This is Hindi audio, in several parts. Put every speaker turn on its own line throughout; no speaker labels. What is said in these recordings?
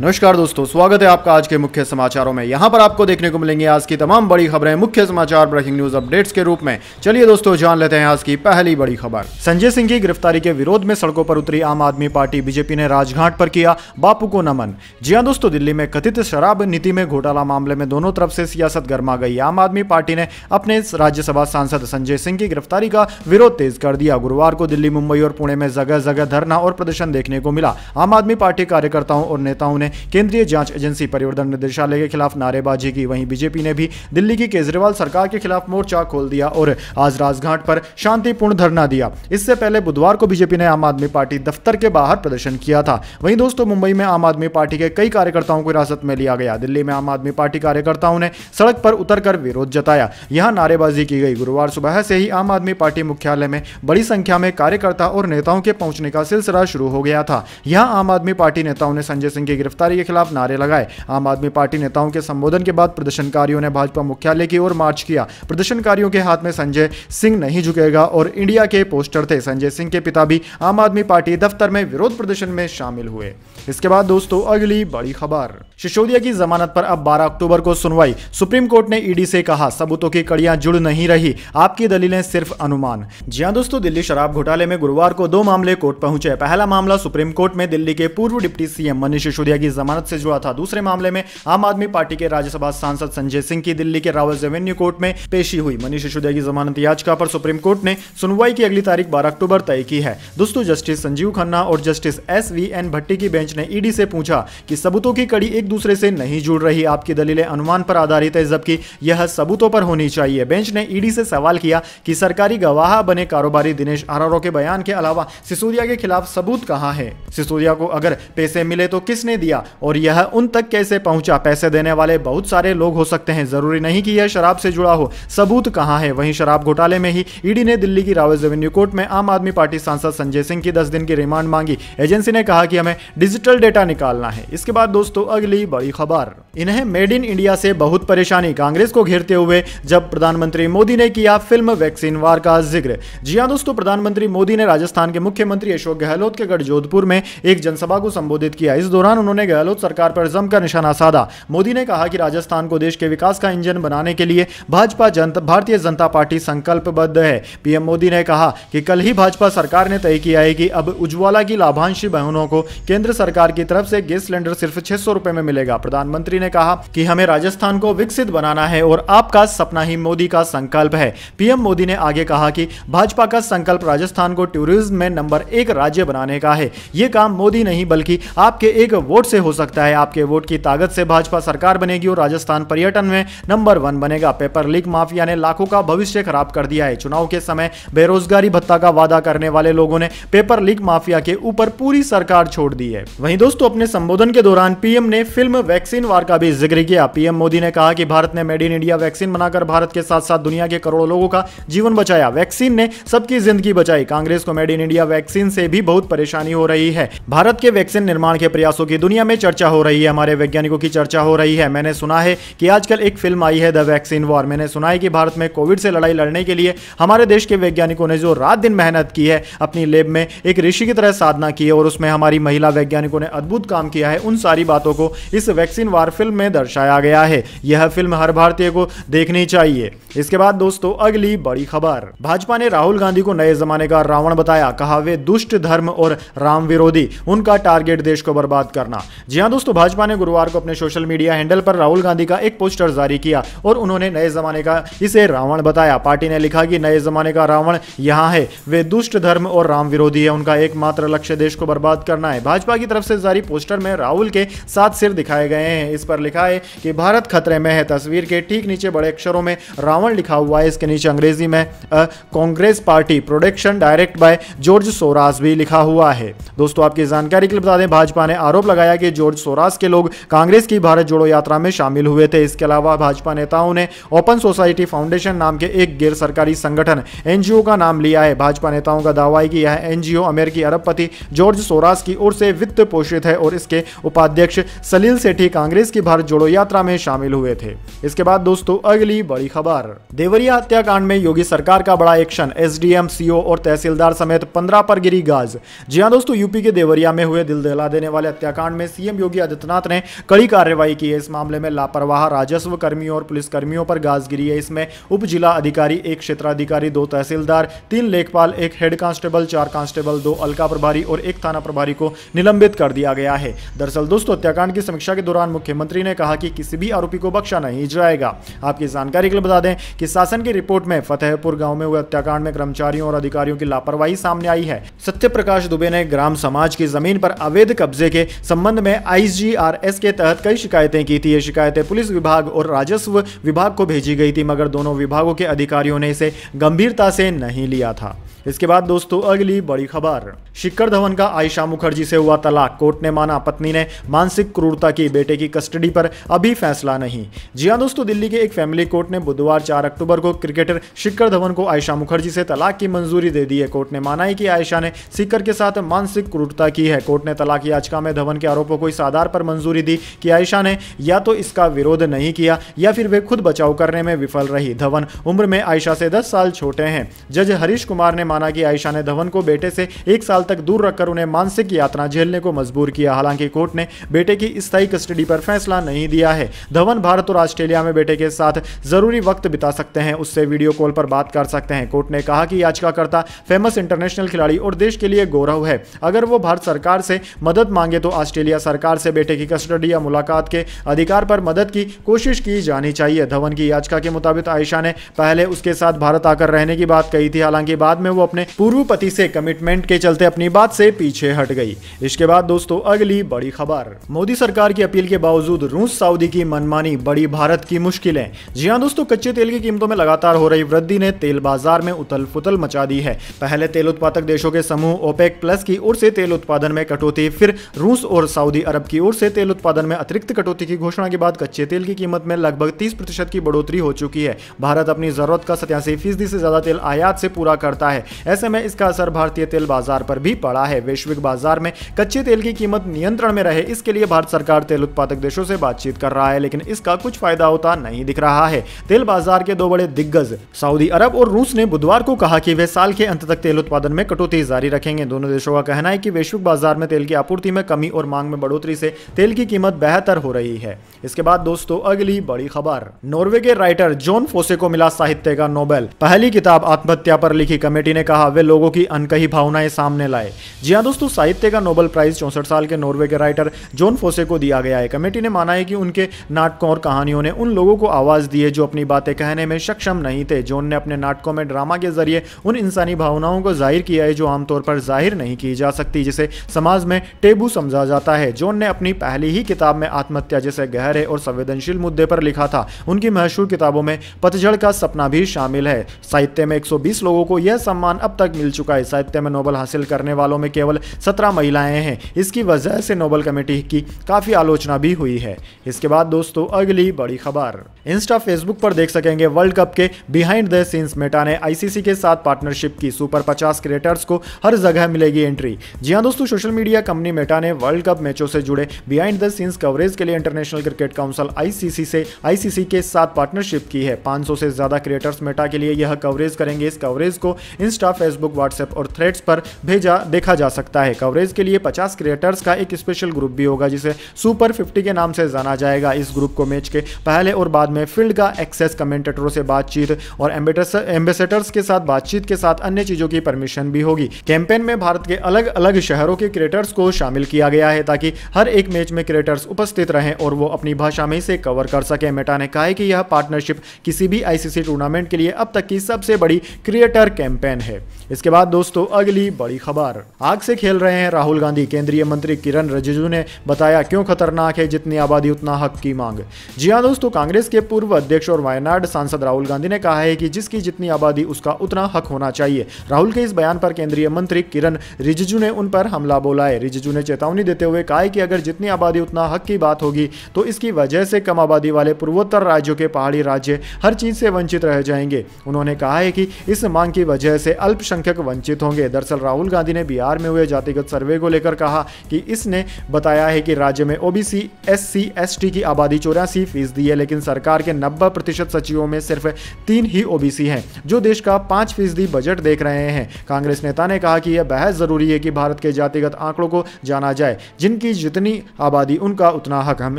नमस्कार दोस्तों, स्वागत है आपका आज के मुख्य समाचारों में। यहाँ पर आपको देखने को मिलेंगे आज की तमाम बड़ी खबरें, मुख्य समाचार ब्रेकिंग न्यूज़ अपडेट्स के रूप में। चलिए दोस्तों, जान लेते हैं आज की पहली बड़ी खबर। संजय सिंह की गिरफ्तारी के विरोध में सड़कों पर उतरी आम आदमी पार्टी, बीजेपी ने राजघाट पर किया बापू को नमन। जी हाँ दोस्तों, दिल्ली में कथित शराब नीति में घोटाला मामले में दोनों तरफ़ से सियासत गर्मा गई। आम आदमी पार्टी ने अपने राज्यसभा सांसद संजय सिंह की गिरफ्तारी का विरोध तेज कर दिया। गुरुवार को दिल्ली, मुंबई और पुणे में जगह जगह धरना और प्रदर्शन देखने को मिला। आम आदमी पार्टी कार्यकर्ताओं और नेताओं ने केंद्रीय जाँच एजेंसी परिवर्तन निदेशालय के खिलाफ नारेबाजी की। वहीं बीजेपी ने भी दिल्ली की केजरीवाल सरकार के खिलाफ मोर्चा खोल दिया और आज राजघाट पर शांतिपूर्ण धरना दिया। इससे पहले बुधवार को बीजेपी ने आम आदमी पार्टी दफ्तर के बाहर प्रदर्शन किया था। वहीं दोस्तों, मुंबई में आम आदमी पार्टी के कई कार्यकर्ताओं को हिरासत में लिया गया। दिल्ली में आम आदमी पार्टी कार्यकर्ताओं ने सड़क पर उतरकर विरोध जताया। यहाँ नारेबाजी की गई। गुरुवार सुबह से ही आम आदमी पार्टी मुख्यालय में बड़ी संख्या में कार्यकर्ता और नेताओं के पहुँचने का सिलसिला शुरू हो गया था। यहाँ आम आदमी पार्टी नेताओं ने संजय सिंह की गिरफ्तारी के खिलाफ नारे लगाए। आम आदमी पार्टी नेताओं के संबोधन के बाद प्रदर्शनकारियों ने भाजपा मुख्यालय की ओर मार्च किया। प्रदर्शनकारियों के हाथ में संजय सिंह नहीं झुकेगा और इंडिया के पोस्टर थे। संजय सिंह के पिता भी आम आदमी पार्टी दफ्तर में विरोध प्रदर्शन में शामिल हुए। इसके बाद दोस्तों, अगली बड़ी खबर। सिसोदिया की जमानत पर अब 12 अक्टूबर को सुनवाई। सुप्रीम कोर्ट ने ईडी से कहा, सबूतों की कड़ियाँ जुड़ नहीं रही, आपकी दलीलें सिर्फ़ अनुमान। जी हाँ दोस्तों, दिल्ली शराब घोटाले में गुरुवार को दो मामले कोर्ट पहुँचे। पहला मामला सुप्रीम कोर्ट में दिल्ली के पूर्व डिप्टी सीएम मनीष सिसोदिया की जमानत से जुड़ा था। दूसरे मामले में आम आदमी पार्टी के राज्यसभा सांसद संजय सिंह की दिल्ली के रावल रेवेन्यू कोर्ट में पेशी हुई। मनीष सिसोदिया की जमानत याचिका पर सुप्रीम कोर्ट ने सुनवाई की अगली तारीख बारह अक्टूबर तय की है। दोस्तों, जस्टिस संजीव खन्ना और justice S V N Bhatti की बेंच ने ईडी से पूछा कि सबूतों की कड़ी एक दूसरे से नहीं जुड़ रही आपकी दलीलें अनुमान पर आधारित है, जबकि यह सबूतों पर होनी चाहिए। बेंच ने ईडी से सवाल किया कि सरकारी गवाह बने कारोबारी दिनेश आरआरओ के बयान के अलावा सिसोदिया के खिलाफ सबूत कहाँ है? सिसोदिया को अगर पैसे मिले तो किसने दिया? और यह उन तक कैसे पहुँचा? पैसे देने वाले बहुत सारे लोग हो सकते हैं। ज़रूरी नहीं कि यह शराब से जुड़ा हो। सबूत कहाँ है? वहीं शराब घोटाले में ही ईडी ने दिल्ली की रावल रेवेन्यू कोर्ट में आम आदमी पार्टी सांसद संजय सिंह की दस दिन की रिमांड मांगी। एजेंसी ने कहा कि हमें डिजिटल डेटा निकालना है। इसके बाद दोस्तों, अगली बड़ी खबर। इन्हें मेड इन इंडिया से बहुत परेशानी। कांग्रेस को घेरते हुए जब प्रधानमंत्री मोदी ने किया फ़िल्म वैक्सीन वार का ज़िक्र। जी हाँ दोस्तों, प्रधानमंत्री मोदी ने राजस्थान के मुख्यमंत्री अशोक गहलोत के गढ़ जोधपुर में एक जनसभा को संबोधित किया। इस दौरान उन्होंने गहलोत सरकार पर जमकर निशाना साधा। मोदी ने कहा कि राजस्थान को देश के विकास का इंजन बनाने के लिए भाजपा जनता भारतीय जनता पार्टी संकल्पबद्ध है। पीएम मोदी ने कहा कि कल ही भाजपा सरकार ने तय किया है कि अब उज्ज्वला की लाभांशी बहनों को केंद्र सरकार की तरफ़ से गैस सिलेंडर सिर्फ़ छह सौ में मिलेगा। प्रधानमंत्री ने कहा कि हमें राजस्थान को विकसित बनाना है और आपका सपना ही मोदी का संकल्प है। पीएम मोदी ने आगे कहा कि भाजपा का संकल्प राजस्थान को टूरिज़्म में नंबर एक राज्य बनाने का है। यह काम मोदी नहीं, बल्कि आपके एक वोट से हो सकता है। आपके वोट की ताकत से भाजपा सरकार बनेगी और राजस्थान पर्यटन में नंबर वन बनेगा। पेपर लीक माफिया ने लाखों का भविष्य खराब कर दिया है। चुनाव के समय बेरोजगारी, भत्ता का वादा करने वाले लोगों ने पेपर लीक माफिया के ऊपर पूरी सरकार छोड़ दी है। वहीं दोस्तों, अपने संबोधन के दौरान पीएम ने फ़िल्म वैक्सीन वार का भी ज़िक्र किया। पीएम मोदी ने कहा कि भारत ने मेड इन इंडिया वैक्सीन बनाकर भारत के साथ साथ दुनिया के करोड़ों लोगों का जीवन बचाया। वैक्सीन ने सबकी ज़िंदगी बचाई। कांग्रेस को मेड इन इंडिया वैक्सीन से भी बहुत परेशानी हो रही है। भारत के वैक्सीन निर्माण के प्रयासों की दुनिया में चर्चा हो रही है। हमारे वैज्ञानिकों की चर्चा हो रही है। मैंने सुना है कि आजकल एक फ़िल्म आई है द वैक्सीन वॉर। मैंने सुना है कि भारत में कोविड से लड़ाई लड़ने के लिए हमारे देश के वैज्ञानिकों ने जो रात दिन मेहनत की है, अपनी लेब में एक ऋषि की तरह साधना की है और उसमें हमारी महिला वैज्ञानिकों ने अद्भुत काम किया है। उन सारी बातों को इस वैक्सीन वार फ़िल्म में दर्शाया गया है। यह फ़िल्म हर भारतीय को देखनी चाहिए। इसके बाद दोस्तों, अगली बड़ी खबर। भाजपा ने राहुल गांधी को नए जमाने का रावण बताया। कहा, वे दुष्ट धर्म और राम विरोधी, उनका टारगेट देश को बर्बाद करना। जी हाँ दोस्तों, भाजपा ने गुरुवार को अपने सोशल मीडिया हैंडल पर राहुल गांधी का एक पोस्टर जारी किया और उन्होंने नए जमाने का इसे रावण बताया। पार्टी ने लिखा कि नए जमाने का रावण यहाँ है। वे दुष्ट धर्म और राम विरोधी है। उनका एकमात्र लक्ष्य देश को बर्बाद करना है। भाजपा की तरफ़ से जारी पोस्टर में राहुल के सात सिर दिखाए गए हैं। इस पर लिखा है कि भारत खतरे में है। तस्वीर के ठीक नीचे बड़े अक्षरों में रावण लिखा हुआ है। इसके नीचे अंग्रेज़ी में Congress party production direct by George Soros भी लिखा हुआ है। दोस्तों, आपकी जानकारी के लिए बता दें, भाजपा ने आरोप लगाया कि जॉर्ज सोरास के लोग कांग्रेस की भारत जोड़ो यात्रा में शामिल हुए थे। इसके अलावा भाजपा नेताओं ने ओपन सोसाइटी फाउंडेशन नाम के एक गैर सरकारी संगठन, एनजीओ का नाम लिया है। भाजपा नेताओं का दावा है कि यह एनजीओ अमेरिकी अरबपति जॉर्ज सोरास की ओर से वित्त पोषित है और इसके उपाध्यक्ष सलील सेठी कांग्रेस की भारत जोड़ो यात्रा में शामिल हुए थे। इसके बाद दोस्तों, अगली बड़ी खबर। देवरिया हत्याकांड में योगी सरकार का बड़ा एक्शन, एसडीएम, सीओ और तहसीलदार समेत पंद्रह पर गिरी गाज। जी हाँ दोस्तों, यूपी के देवरिया में हुए दिल दहला देने वाले हत्याकांड में सीएम योगी आदित्यनाथ ने कड़ी कार्रवाई की है। इस मामले में लापरवाह राजस्व कर्मियों और पुलिस कर्मियों पर गाज गिरी है। इसमें उप जिला अधिकारी, एक क्षेत्राधिकारी, दो तहसीलदार, तीन लेखपाल, एक हेड कांस्टेबल, चार कांस्टेबल, दो अलका प्रभारी और एक थाना प्रभारी को निलंबित कर दिया गया है। दरअसल दोस्तों, हत्याकांड की समीक्षा के दौरान मुख्यमंत्री ने कहा कि किसी भी आरोपी को बख्शा नहीं जाएगा। आपकी जानकारी के लिए बता दें कि शासन की रिपोर्ट में फतेहपुर गाँव में हुए हत्याकांड में कर्मचारियों और अधिकारियों की लापरवाही सामने आई है। सत्य प्रकाश दुबे ने ग्राम समाज की ज़मीन पर अवैध कब्जे के संबंध में आईजीआरएस के तहत कई शिकायतें की थी। ये शिकायतें पुलिस विभाग और राजस्व विभाग को भेजी गई थी, मगर दोनों विभागों के अधिकारियों ने इसे गंभीरता से नहीं लिया था। इसके बाद दोस्तों, अगली बड़ी खबर। शिखर धवन का आयशा मुखर्जी से हुआ तलाक। कोर्ट ने माना पत्नी ने मानसिक क्रूरता की, बेटे की कस्टडी पर अभी फैसला नहीं। जी हाँ दोस्तों, दिल्ली के एक फैमिली कोर्ट ने बुधवार 4 अक्टूबर को क्रिकेटर शिखर धवन को आयशा मुखर्जी से तलाक की मंजूरी दे दी है। कोर्ट ने माना है कि आयशा ने शिखर के साथ मानसिक क्रूरता की है। कोर्ट ने तलाक याचिका में धवन के आरोपों को इस आधार पर मंजूरी दी कि आयशा ने या तो इसका विरोध नहीं किया या फिर वे खुद बचाव करने में विफल रही। धवन उम्र में आयशा से दस साल छोटे हैं। जज हरीश कुमार ने माना कि आयशा ने धवन को बेटे से एक साल तक दूर रखकर उन्हें मानसिक यातना झेलने को मजबूर किया। हालाँकि कोर्ट ने बेटे की स्थायी कस्टडी पर फैसला नहीं दिया है। धवन भारत और ऑस्ट्रेलिया में बेटे के साथ ज़रूरी वक्त बिता सकते हैं। उससे वीडियो कॉल पर बात कर सकते हैं। कोर्ट ने कहा कि याचिकाकर्ता फ़ेमस इंटरनेशनल खिलाड़ी और देश के लिए गौरव है। अगर वो भारत सरकार से मदद मांगे तो ऑस्ट्रेलिया सरकार से बेटे की कस्टडी या मुलाकात के अधिकार पर मदद की कोशिश की जानी चाहिए। धवन की याचिका के मुताबिक आयशा ने पहले उसके साथ भारत आकर रहने की बात कही थी। हालाँकि बाद में वो अपने पूर्व पति से कमिटमेंट के चलते अपनी बात से पीछे हट गई। इसके बाद दोस्तों, अगली बड़ी खबर। मोदी सरकार की अपील के बावजूद रूस सऊदी की मनमानी बड़ी भारत की मुश्किलें। जी हाँ दोस्तों, कच्चे तेल की कीमतों में लगातार हो रही वृद्धि ने तेल बाज़ार में उथल पुथल मचा दी है। पहले तेल उत्पादक देशों के समूह ओपेक प्लस की ओर से तेल उत्पादन में कटौती, फिर रूस और सऊदी अरब की ओर से तेल उत्पादन में अतिरिक्त कटौती की घोषणा के बाद कच्चे तेल की कीमत में लगभग तीस प्रतिशत की बढ़ोतरी हो चुकी है। भारत अपनी ज़रूरत का सत्यासी फ़ीसदी से ज़्यादा तेल आयात से पूरा करता है। ऐसे में इसका असर भारतीय तेल बाज़ार पर भी पड़ा है। वैश्विक बाज़ार में कच्चे तेल की कीमत नियंत्रण में रहे, इसके लिए भारत सरकार तेल उत्पादक देशों से बातचीत कर रहा है, लेकिन इसका कुछ फ़ायदा होता नहीं दिख रहा है। तेल बाज़ार के दो बड़े दिग्गज, सऊदी अरब और रूस ने बुधवार को कहा कि वे साल के अंत तक तेल उत्पादन में कटौती जारी रखेंगे। दोनों देशों का कहना है कि वैश्विक बाज़ार में तेल की आपूर्ति में कमी और मांग में बढ़ोतरी से तेल की कीमत बेहतर हो रही है। इसके बाद दोस्तों, अगली बड़ी खबर। नॉर्वे के राइटर जॉन फोसे को मिला साहित्य का नोबेल। पहली किताब आत्महत्या पर लिखी कमेटी ने कहा, वे लोगों की अनकही भावनाएँ सामने लाए। जी हाँ दोस्तों, साहित्य का नोबल प्राइज चौसठ साल के नॉर्वे के राइटर जॉन फोसे को दिया गया है। कमेटी ने माना है कि उनके नाटकों और कहानियों ने उन लोगों को आवाज़ दी है जो अपनी बातें कहने में सक्षम नहीं थे। जॉन ने अपने नाटकों में ड्रामा के ज़रिए उन इंसानी भावनाओं को ज़ाहिर किया है जो आमतौर पर ज़ाहिर नहीं की जा सकती, जिसे समाज में टेबू समझा जाता है। जॉन ने अपनी पहली ही किताब में आत्महत्या जैसे गहरे और संवेदनशील मुद्दे पर लिखा था। उनकी मशहूर किताबों में पतझड़ का सपना भी शामिल है। साहित्य में 120 लोगों को यह सम्मान अब तक मिल चुका है। साहित्य में नोबल हासिल करने वालों में केवल 17 महिलाएँ हैं। इसकी वजह से नोबल कमेटी की काफ़ी आलोचना भी हुई है। इसके बाद दोस्तों, अगली बड़ी खबर। इंस्टा, फेसबुक पर देख सकेंगे वर्ल्ड कप के बिहाइंड द सीन्स मेटा ने आईसीसी के साथ पार्टनरशिप की। सुपर 50 क्रिएटर्स को हर जगह मिलेगी एंट्री जी हाँ दोस्तों सोशल मीडिया कंपनी मेटा ने वर्ल्ड कप मैचों से जुड़े बिहाइंड द सीन्स कवरेज के लिए इंटरनेशनल क्रिकेट काउंसिल आईसीसी से आईसीसी के साथ पार्टनरशिप की है। 500 से ज़्यादा क्रिएटर्स मेटा के लिए यह कवरेज करेंगे। इस कवरेज को इंस्टा फेसबुक व्हाट्सएप और थ्रेड्स पर भेजा, देखा जा सकता है। कवरेज के लिए 50 क्रिएटर्स का एक स्पेशल ग्रुप भी होगा, जिसे सुपर 50 के नाम से जाना जाएगा। इस ग्रुप को मैच के पहले और बाद में फ़ील्ड का एक्सेस कमेंटेटरों से बातचीत और एम्बेसडर्स के साथ बातचीत के साथ अन्य चीज़ों की परमिशन भी होगी। कैंपेन में भारत के अलग अलग शहरों के क्रिएटर्स को शामिल किया गया है, ताकि हर एक मैच में क्रिएटर्स उपस्थित रहें और वो अपनी भाषा में इसे कवर कर सके। मेटा ने कहा है कि यह पार्टनरशिप किसी भी आईसीसी टूर्नामेंट के लिए अब तक की सबसे बड़ी क्रिएटर कैंपेन है। इसके बाद दोस्तों, अगली बड़ी खबर। आग से खेल रहे हैं राहुल गांधी। केंद्रीय मंत्री किरण रिजिजू ने बताया क्यों खतरनाक है जितनी आबादी, उतना हक की मांग। जी हाँ दोस्तों, कांग्रेस के पूर्व अध्यक्ष और वायनाड सांसद राहुल गांधी ने कहा है कि जिसकी जितनी आबादी, उसका उतना हक होना चाहिए। राहुल के इस बयान पर केंद्रीय मंत्री किरण रिजिजू ने उन पर हमला बोला है। रिजिजू ने चेतावनी देते हुए कहा कि अगर जितनी आबादी, उतना हक की बात होगी तो इसकी वजह से कम आबादी वाले पूर्वोत्तर राज्यों के पहाड़ी राज्य हर चीज़ से वंचित रह जाएँगे। उन्होंने कहा है कि इस मांग की वजह से अल्पसंख्यक वंचित होंगे। दरअसल राहुल गांधी ने बिहार में हुए जातिगत सर्वे को लेकर कहा कि इसने बताया है कि राज्य में OBC S C S T की आबादी चौरासी फ़ीसदी है, लेकिन सरकार के नब्बे प्रतिशत सचिवों में सिर्फ़ तीन ही ओबीसी हैं, जो देश का पाँच फ़ीसदी बजट देख रहे हैं। कांग्रेस नेता ने कहा कि यह बेहद ज़रूरी है कि भारत के जातिगत आंकड़ों को जाना जाए, जिनकी जितनी आबादी उनका उतना हक। हम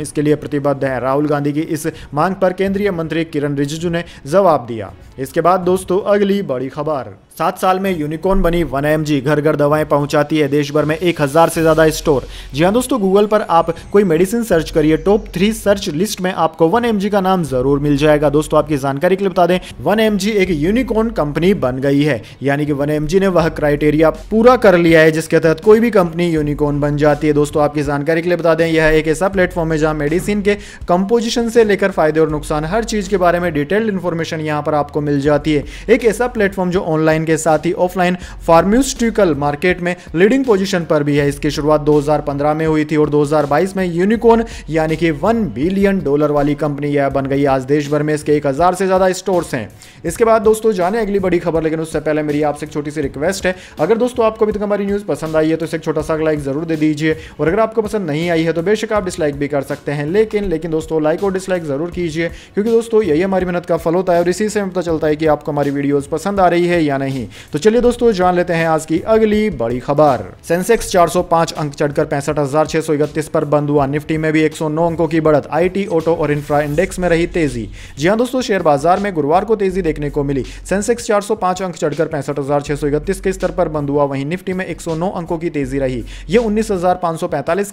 इसके लिए प्रतिबद्ध हैं। राहुल गांधी की इस मांग पर केंद्रीय मंत्री किरण रिजिजू ने जवाब दिया। इसके बाद दोस्तों, अगली बड़ी खबर। सात साल में यूनिकॉर्न बनी वन एम घर घर दवाएँ पहुंचाती है देश भर में एक हज़ार से ज़्यादा स्टोर। जी हाँ दोस्तों गूगल पर आप कोई मेडिसिन सर्च करिए टॉप थ्री सर्च लिस्ट में आपको वन एमजी का नाम ज़रूर मिल जाएगा। दोस्तों, आपकी जानकारी के लिए बता दें, वन एमजी एक यूनिकॉर्न कंपनी बन गई है। यानी कि वन एम ने वह क्राइटेरिया पूरा कर लिया है, जिसके तहत कोई भी कंपनी यूनिकॉर्न बन जाती है। दोस्तों, आपकी जानकारी के लिए बता दें, यह एक ऐसा प्लेटफॉर्म है जहाँ मेडिसिन के कंपोजिशन से लेकर फ़ायदे और नुकसान, हर चीज़ के बारे में डिटेल्ड इन्फॉर्मेशन यहाँ पर आपको मिल जाती है। एक ऐसा प्लेटफॉर्म जो ऑनलाइन के साथ ही ऑफलाइन फार्म्यूस्टिकल मार्केट में लीडिंग पोजीशन पर भी है। इसकी शुरुआत 2015 में हुई थी और 2022 में यूनिकॉर्न यानी कि वन बिलियन डॉलर वाली कंपनी यह बन गई। आज देश भर में इसके एक हज़ार से ज़्यादा स्टोर्स हैं। इसके बाद दोस्तों, जाने अगली बड़ी खबर, लेकिन उससे पहले मेरी आपसे एक छोटी सी रिक्वेस्ट है। अगर दोस्तों, आपको अभी तक हमारी न्यूज़ पसंद आई है तो इसे एक छोटा सा लाइक ज़रूर दे दीजिए। और अगर आपको पसंद नहीं आई है तो बेशक आप डिसलाइक भी कर सकते हैं। लेकिन लेकिन दोस्तों लाइक और डिसलाइक ज़रूर कीजिए, क्योंकि दोस्तों, यही हमारी मेहनत का फल होता है। और इसी से पता चलता है कि आपको हमारी वीडियोस पसंद आ रही है या नहीं। तो चलिए दोस्तों, जान लेते हैं आज की अगली बड़ी खबर। सेंसेक्स 405 अंक चढ़कर पैंसठ पर बंद हुआ निफ्टी में भी 109 अंकों की बढ़त आईटी ऑटो और इंफ्रा इंडेक्स में रही तेज़ी। जी हाँ दोस्तों, शेयर बाज़ार में गुरुवार को तेज़ी देखने को मिली। सेंसेक्स 405 अंक चढ़कर पैंसठ के स्तर पर बंद हुआ वहीं निफ्टी में 109 अंकों की तेज़ी रही। यह उन्नीस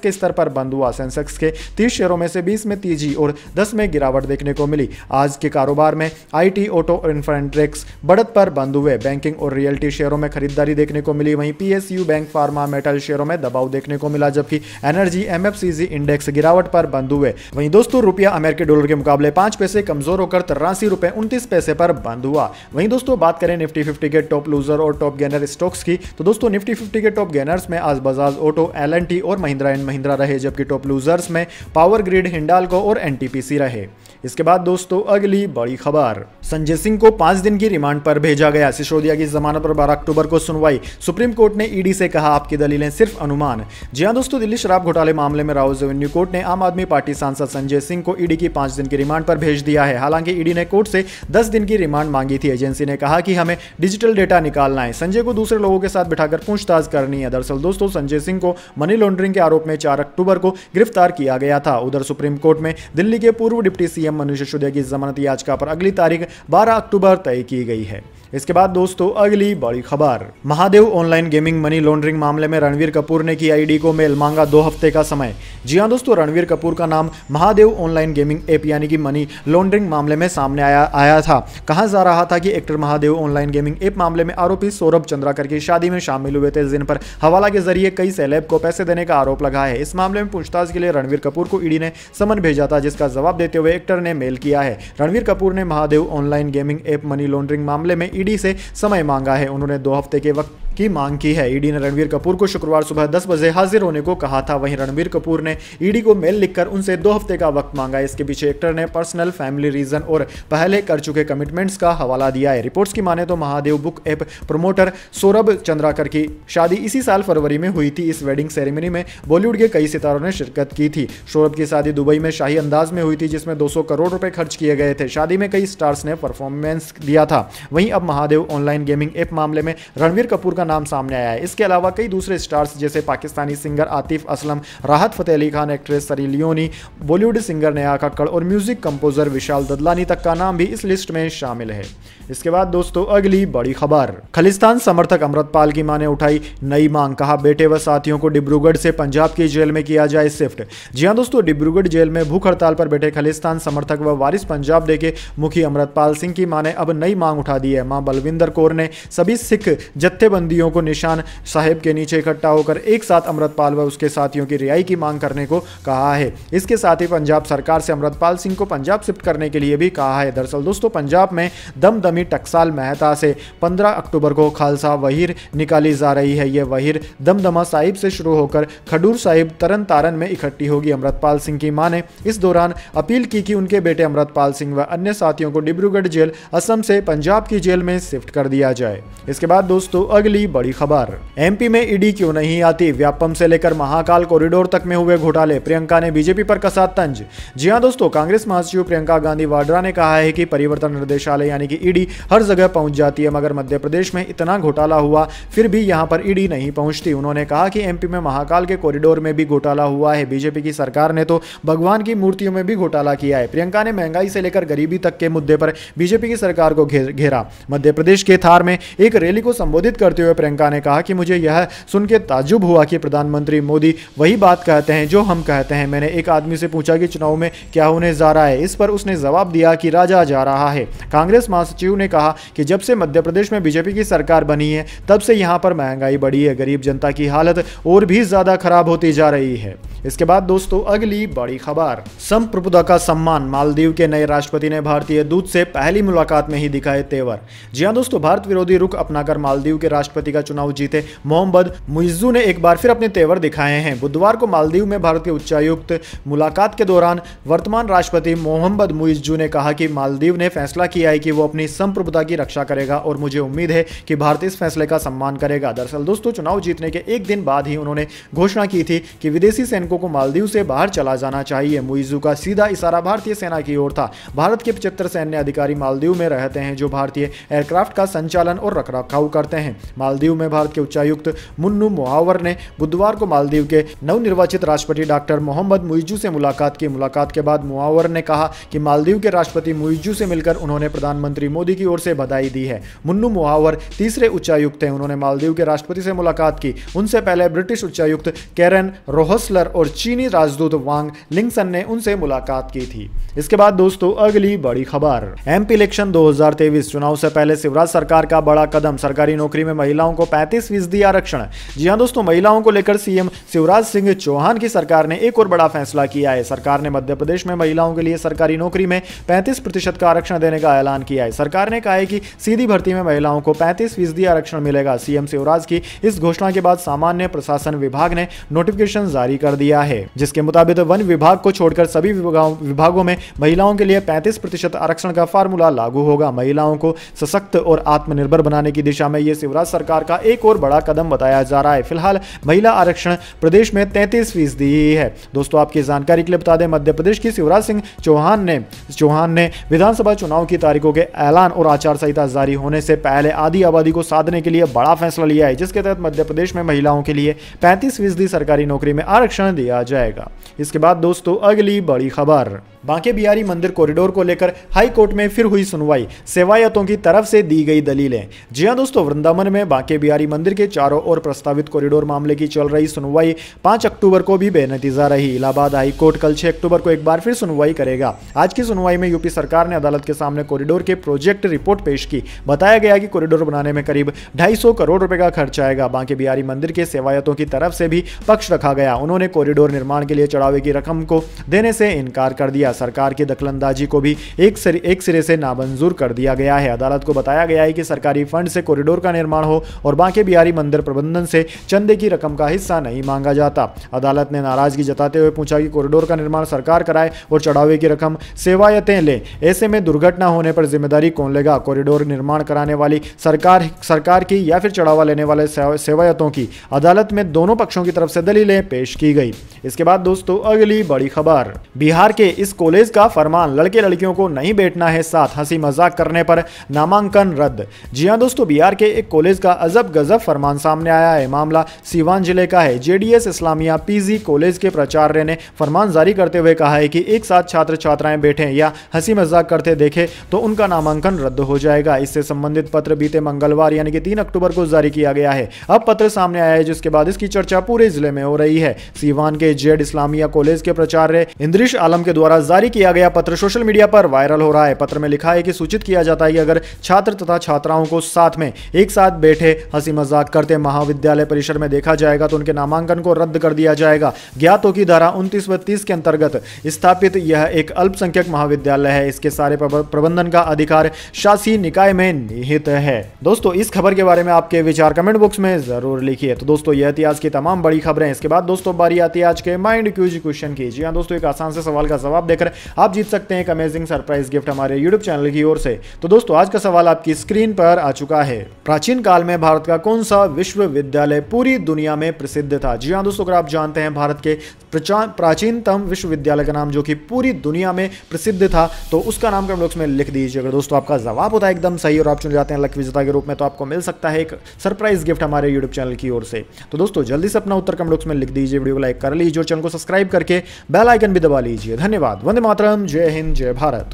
के स्तर पर बंद हुआ सेंसेक्स के तीस शेयरों में से बीस में तेज़ी और दस में गिरावट देखने को मिली। आज के कारोबार में आईटी ऑटो और इंफ्रा इंडेक्स बढ़त पर बंद हुए बैंकिंग और रियल्टी शेयरों में खरीदारी देखने को मिली। वहीं पीएसयू बैंक फार्मा मेटल शेयरों में दबाव देखने को मिला, जबकि एनर्जी एमएफसीजी इंडेक्स गिरावट पर बंद हुए। वहीं दोस्तों, रुपया अमेरिकी डॉलर के मुकाबले पाँच पैसे कमज़ोर होकर तिरासी रुपए उनतीस पैसे पर बंद हुआ। वहीं दोस्तों, बात करें निफ्टी फिफ्टी के टॉप लूजर और टॉप गेनर स्टॉक्स की तो दोस्तों, निफ्टी फिफ्टी के टॉप गेनर्स में आज बजाज ऑटो एलएनटी और महिंद्रा एंड महिंद्रा रहे, जबकि टॉप लूजर्स में पावर ग्रिड हिंडालको और एनटीपीसी रहे। इसके बाद दोस्तों, अगली बड़ी खबर। संजय सिंह को पाँच दिन की रिमांड पर भेजा गया। सिसोदिया की जमानत पर बारह अक्टूबर को सुनवाई। सुप्रीम कोर्ट ने ईडी से कहा, आपकी दलीलें सिर्फ़ अनुमान। जी हाँ दोस्तों, दिल्ली शराब घोटाले मामले में राहुल रेवेन्यू कोर्ट ने आम आदमी पार्टी सांसद संजय सिंह को ईडी की पाँच दिन की रिमांड पर भेज दिया है। हालाँकि ईडी ने कोर्ट से दस दिन की रिमांड मांगी थी। एजेंसी ने कहा कि हमें डिजिटल डेटा निकालना है। संजय को दूसरे लोगों के साथ बिठाकर पूछताछ करनी है। दरअसल दोस्तों, संजय सिंह को मनी लॉन्ड्रिंग के आरोप में चार अक्टूबर को गिरफ़्तार किया गया था। उधर सुप्रीम कोर्ट में दिल्ली के पूर्व डिप्टी सीएम मनीष सिसोदिया की जमानत याचिका पर अगली तारीख 12 अक्टूबर तय की गई है। इसके बाद दोस्तों, अगली बड़ी खबर। Mahadev online gaming money laundering मामले में रणवीर कपूर ने की आईडी को मेल, मांगा दो हफ़्ते का समय। जी हाँ दोस्तों, रणवीर कपूर का नाम महादेव ऑनलाइन गेमिंग ऐप यानी कि मनी लॉन्ड्रिंग मामले में सामने आया आया था। कहा जा रहा था कि actor Mahadev online gaming app मामले में आरोपी सौरभ चंद्राकर की शादी में शामिल हुए थे। जिन पर हवाला के ज़रिए कई सैलेब को पैसे देने का आरोप लगा है। इस मामले में पूछताछ के लिए रणवीर कपूर को ईडी ने समन भेजा था, जिसका जवाब देते हुए एक्टर ने मेल किया है। रणवीर कपूर ने Mahadev online gaming app money laundering मामले में ईडी से समय मांगा है। उन्होंने दो हफ़्ते के वक्त की मांग की है। ईडी ने रणवीर कपूर को शुक्रवार सुबह 10 बजे हाजिर होने को कहा था। वहीं रणवीर कपूर ने ईडी को मेल लिखकर उनसे दो हफ़्ते का वक्त मांगा। इसके पीछे एक्टर ने पर्सनल, फैमिली रीजन और पहले कर चुके कमिटमेंट्स का हवाला दिया है। रिपोर्ट्स की माने तो Mahadev book app promoter Saurabh Chandrakar की शादी इसी साल फरवरी में हुई थी। इस वेडिंग सेरेमनी में बॉलीवुड के कई सितारों ने शिरकत की थी। सौरभ की शादी दुबई में शाही अंदाज में हुई थी, जिसमें दो सौ करोड़ रुपए खर्च किए गए थे। शादी में कई स्टार्स ने परफॉर्मेंस दिया था। वहीं अब महादेव ऑनलाइन गेमिंग ऐप मामले में रणवीर कपूर का नाम सामने आया है। इसके अलावा कई दूसरे स्टार्स, जैसे Pakistani singer Atif Aslam, Rahat Fateh Ali Khan, actress Sunny Leone, Bollywood singer Neha Kakkar और म्यूज़िक कंपोजर विशाल ददलानी तक का नाम भी इस लिस्ट में शामिल है। इसके बाद दोस्तों, अगली बड़ी खबर। खालिस्तान समर्थक अमृतपाल की माँ ने उठाई नई मांग, कहा, बेटे व साथियों को डिब्रूगढ़ से पंजाब की जेल में किया जाए शिफ्ट। जी हाँ दोस्तों, डिब्रूगढ़ जेल में भूख हड़ताल पर बैठे खालिस्तान समर्थक व वारिस पंजाब दे के मुखी अमृतपाल सिंह की माँ ने अब नई मांग उठा दी है। माँ बलविंदर कौर ने सभी सिख जत्थेबंदियों को निशान साहेब के नीचे इकट्ठा होकर एक साथ अमृतपाल व उसके साथियों की रिहाई की मांग करने को कहा है। इसके साथ ही पंजाब सरकार से अमृतपाल सिंह को पंजाब शिफ्ट करने के लिए भी कहा है। दरअसल दोस्तों, पंजाब में दमदमी टकसाल मेहता से 15 अक्टूबर को खालसा वहीर निकाली जा रही है। ये वहीर दमदमा साहिब से शुरू होकर खडूर साहिब तरन तारन में इकट्ठी होगी अमृतपाल सिंह की माँ ने। इस दौरान अपील की कि उनके बेटे अमृतपाल सिंह व अन्य साथियों को डिब्रूगढ़ जेल, असम से पंजाब की जेल में शिफ्ट कर दिया जाए। इसके बाद दोस्तों, अगली बड़ी खबर। एमपी में ईडी क्यों नहीं आती? व्यापम से लेकर महाकाल कॉरिडोर तक में हुए घोटाले। प्रियंका ने बीजेपी पर कसा तंज? जी हाँ दोस्तों, कांग्रेस महासचिव प्रियंका गांधी वाड्रा ने कहा है कि परिवर्तन निर्देशालय यानी कि ईडी हर जगह पहुँच जाती है, मगर मध्य प्रदेश में इतना घोटाला हुआ, फिर भी यहाँ पर ईडी नहीं पहुँचती। उन्होंने कहा कि एमपी में महाकाल के कॉरिडोर में भी घोटाला हुआ है। बीजेपी की सरकार ने तो भगवान की मूर्तियों में भी घोटाला किया है। प्रियंका ने महँगाई से लेकर गरीबी तक के मुद्दे पर बीजेपी की सरकार को घेरा मध्य प्रदेश के थार में एक रैली को संबोधित करते हुए प्रियंका ने कहा कि मुझे यह सुन के ताजुब हुआ कि प्रधानमंत्री मोदी वही बात कहते हैं जो हम कहते हैं। मैंने एक आदमी से पूछा कि चुनाव में क्या होने जा रहा है, इस पर उसने जवाब दिया कि राजा जा रहा है। कांग्रेस महासचिव ने कहा कि जब से मध्य प्रदेश में बीजेपी की सरकार बनी है, तब से यहाँ पर महँगाई बढ़ी है। गरीब जनता की हालत और भी ज़्यादा खराब होती जा रही है। इसके बाद दोस्तों, अगली बड़ी खबर। संप्रभुता का सम्मान। मालदीव के नए राष्ट्रपति ने भारतीय दूत से पहली मुलाकात में ही दिखाए तेवर। जी हाँ दोस्तों, भारत विरोधी रुख अपनाकर मालदीव के राष्ट्रपति का चुनाव जीते मोहम्मद मुइजू ने एक बार फिर अपने तेवर दिखाए हैं। बुधवार को मालदीव में भारत के उच्चायुक्त मुलाकात के दौरान वर्तमान राष्ट्रपति मोहम्मद मुइजू ने कहा कि मालदीव ने फैसला किया है कि वो अपनी संप्रभुता की रक्षा करेगा और मुझे उम्मीद है कि भारत इस फैसले का सम्मान करेगा। दरअसल दोस्तों, चुनाव जीतने के एक दिन बाद ही उन्होंने घोषणा की थी कि विदेशी सैनिकों को मालदीव से बाहर चला जाना चाहिए। मुइजू का सीधा इशारा भारतीय सेना की ओर था। भारत के पचहत्तर सैन्य अधिकारी मालदीव में रहते हैं, जो भारतीय एयरक्राफ्ट का संचालन और रखरखाव करते हैं। मालदीव में भारत के उच्चायुक्त मुन्नू मोहावर ने बुधवार को मालदीव के नवनिर्वाचित राष्ट्रपति डॉक्टर मोहम्मद मुइजू से मुलाकात की। मुलाकात के बाद मुहावर ने कहा कि मालदीव के राष्ट्रपति मुइजू से मिलकर उन्होंने प्रधानमंत्री मोदी की ओर से बधाई दी है। मुन्नू मुहावर तीसरे उच्चायुक्त हैं। उन्होंने मालदीव के राष्ट्रपति से मुलाकात की। उनसे पहले ब्रिटिश उच्चायुक्त कैरन रोहसलर और चीनी राजदूत वांग लिंगसन ने उनसे मुलाकात की थी। इसके बाद दोस्तों, अगली बड़ी खबर। एमपी इलेक्शन 2023 चुनाव से पहले शिवराज सरकार का बड़ा कदम। सरकारी नौकरी में महिलाओं को 35 फ़ीसदी आरक्षण। जी हाँ दोस्तों, महिलाओं को लेकर सीएम शिवराज सिंह चौहान की सरकार ने एक और बड़ा फैसला किया है। सरकार ने मध्य प्रदेश में महिलाओं के लिए सरकारी नौकरी में पैंतीस प्रतिशत का आरक्षण देने का ऐलान किया है। सरकार ने कहा है कि सीधी भर्ती में महिलाओं को पैंतीस फ़ीसदी आरक्षण मिलेगा। सीएम शिवराज की इस घोषणा के बाद सामान्य प्रशासन विभाग ने नोटिफिकेशन जारी कर दिया है, जिसके मुताबिक वन विभाग को छोड़कर सभी विभागों में महिलाओं के लिए पैंतीस प्रतिशत आरक्षण का फार्मूला लागू होगा। महिलाओं को सशक्त और आत्मनिर्भर बनाने की दिशा में यह शिवराज सरकार का एक और बड़ा कदम बताया जा रहा है। फ़िलहाल महिला आरक्षण प्रदेश में तैंतीस फ़ीसदी ही है। दोस्तों, आपकी जानकारी के लिए बता दें मध्य प्रदेश की शिवराज सिंह चौहान ने चौहान ने विधानसभा चुनाव की तारीखों के ऐलान और आचार संहिता जारी होने से पहले आधी आबादी को साधने के लिए बड़ा फैसला लिया है, जिसके तहत मध्य प्रदेश में महिलाओं के लिए पैंतीस फ़ीसदी सरकारी नौकरी में आरक्षण दिया जाएगा। इसके बाद दोस्तों, अगली बड़ी खबर। बांके बिहारी मंदिर कॉरिडोर को लेकर हाई कोर्ट में फिर हुई सुनवाई। सेवायतों की तरफ़ से दी गई दलीलें। जी हाँ दोस्तों, वृंदावन में बांके बिहारी मंदिर के चारों ओर प्रस्तावित कॉरिडोर मामले की चल रही सुनवाई पाँच अक्टूबर को भी बेनतीजा रही। इलाहाबाद हाई कोर्ट कल छह अक्टूबर को एक बार फिर सुनवाई करेगा। आज की सुनवाई में यूपी सरकार ने अदालत के सामने कॉरिडोर के प्रोजेक्ट रिपोर्ट पेश की। बताया गया कि कॉरिडोर बनाने में करीब ढाई करोड़ रुपए का खर्च आएगा। बांके बिहारी मंदिर के सेवायतों की तरफ़ से भी पक्ष रखा गया। उन्होंने कॉरिडोर निर्माण के लिए चढ़ावे की रकम को देने से इनकार कर दिया। सरकार की दखलंदाजी को भी एक सिरे एक सिरे से नामंजूर कर दिया गया है। अदालत को बताया गया है कि सरकारी फंड से कॉरिडोर का निर्माण हो और बांके बिहारी मंदिर प्रबंधन से चंदे की रकम का हिस्सा नहीं मांगा जाता। अदालत ने नाराज़गी जताते हुए पूछा कि कॉरिडोर का निर्माण सरकार कराए और चढ़ावे की रकम सेवायतें ले। ऐसे में दुर्घटना होने पर ज़िम्मेदारी कौन लेगा? कॉरिडोर निर्माण कराने वाली सरकार सरकार की या फिर चढ़ावा लेने वाले सेवायतों की? अदालत में दोनों पक्षों की तरफ़ से दलीलें पेश की गई। इसके बाद दोस्तों, अगली बड़ी खबर। बिहार के इस कॉलेज का फरमान लड़के लड़कियों को नहीं बैठना है साथ हँसी मज़ाक करने पर नामांकन रद्द। जी हाँ दोस्तों बिहार के एक कॉलेज का अजब गजब फरमान सामने आया है। मामला सीवान ज़िले का है। जेडीएस इस्लामिया पीजी कॉलेज के प्राचार्य ने फरमान जारी करते हुए कहा है कि एक साथ छात्र छात्राएँ बैठे या हँसी मज़ाक करते देखे तो उनका नामांकन रद्द हो जाएगा। इससे संबंधित पत्र बीते मंगलवार यानी कि तीन अक्टूबर को जारी किया गया है। अब पत्र सामने आया है, जिसके बाद इसकी चर्चा पूरे ज़िले में हो रही है। सीवान के जेड इस्लामिया कॉलेज के प्राचार्य इंद्रिश आलम के द्वारा जारी किया गया पत्र सोशल मीडिया पर वायरल हो रहा है। पत्र में लिखा है कि सूचित किया जाता है कि अगर छात्र तथा छात्राओं को साथ में एक साथ बैठे हँसी मज़ाक करते महाविद्यालय परिसर में देखा जाएगा तो उनके नामांकन को रद्द कर दिया जाएगा। ज्ञातों की धारा उनतीस व तीस के अंतर्गत स्थापित यह एक अल्पसंख्यक महाविद्यालय है। इसके सारे प्रबंधन का अधिकार शासी निकाय में निहित है। दोस्तों, इस खबर के बारे में आपके विचार कमेंट बॉक्स में ज़रूर लिखिए। तो दोस्तों, यह थी आज की तमाम बड़ी खबरें। इसके बाद दोस्तों, बारी आती है आज के माइंड क्यूज क्वेश्चन की। जी हाँ दोस्तों, एक आसान से सवाल का जवाब देकर आप जीत सकते हैं एक अमेजिंग सरप्राइज़ गिफ्ट हमारे यूट्यूब चैनल की ओर से। तो दोस्तों, आज का सवाल आपकी स्क्रीन पर आ चुका है। प्राचीन काल में भारत का कौन सा विश्वविद्यालय पूरी दुनिया में प्रसिद्ध था? जी हाँ दोस्तों, अगर आप जानते हैं भारत के प्राचीनतम विश्वविद्यालय का नाम जो कि पूरी दुनिया में प्रसिद्ध था तो उसका नाम कमेंट बॉक्स में लिख दीजिए। अगर दोस्तों आपका जवाब होता है एकदम सही और आप चुन जाते हैं लक विजेता के रूप में तो आपको मिल सकता है एक सरप्राइज़ गिफ्ट हमारे यूट्यूब चैनल की ओर से। तो दोस्तों, जल्दी से अपना उत्तर कमेंट बॉक्स में लिख दीजिए, वीडियो को लाइक कर लीजिए और चैनल को सब्सक्राइब करके बेल आइकन भी दबा लीजिए। धन्यवाद। वंदे मातरम जय हिंद जय भारत।